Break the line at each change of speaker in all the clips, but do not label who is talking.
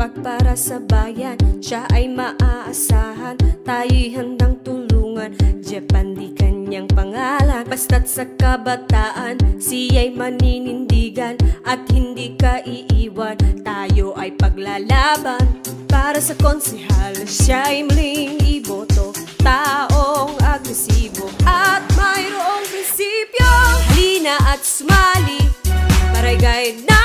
tapat para sa bayan. Siya ay maaasahan Tayo'y handang tulungan. Japan di kanyang pangalan. Basta't sa kabataan Siya'y maninindigan At hindi ka iiwan. Tayo ay paglalaban. Para sa konsehal Siya'y muling iboto. Taong agresibo At mayroong prinsipyo. Halina at sumali Maray guide namin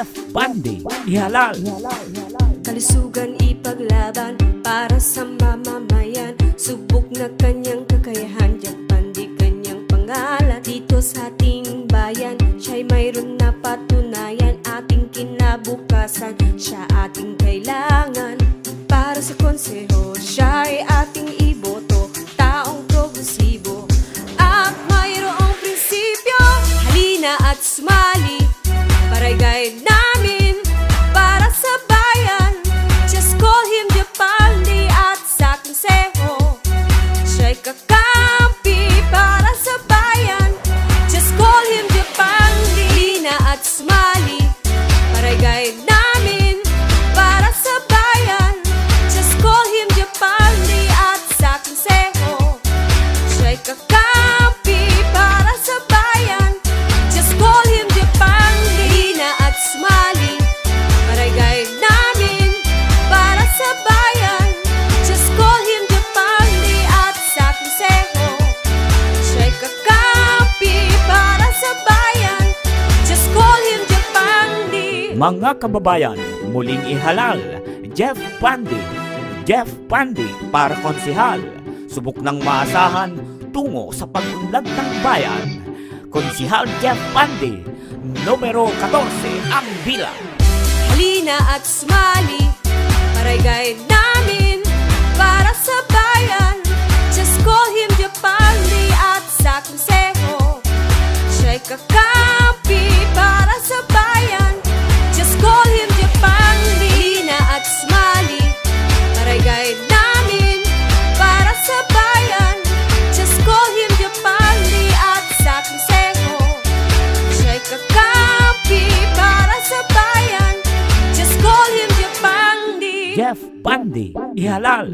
Jeff Bandy, ihalal.
Kalusugan ipaglaban para sa mamamayan. Subok na kanyang kakayahan Japandi kanyang pangalan. Dito sa ating bayan Siya'y mayroon na patunayan. Ating kinabukasan Siya ating kailangan. Para sa konseho Siya'y ating iboto. Taong progresibo At mayroong prinsipyo. Halina at sumali Aray guide
Mga kababayan, muling ihalal. Jeff Bandy, Jeff Bandy para konsihal. Subok ng maasahan tungo sa pag-unlad ng bayan. Konsihal Jeff Bandy, numero 14 ang bilang.
Halina at sumali
Jeff Bandy, ihalal.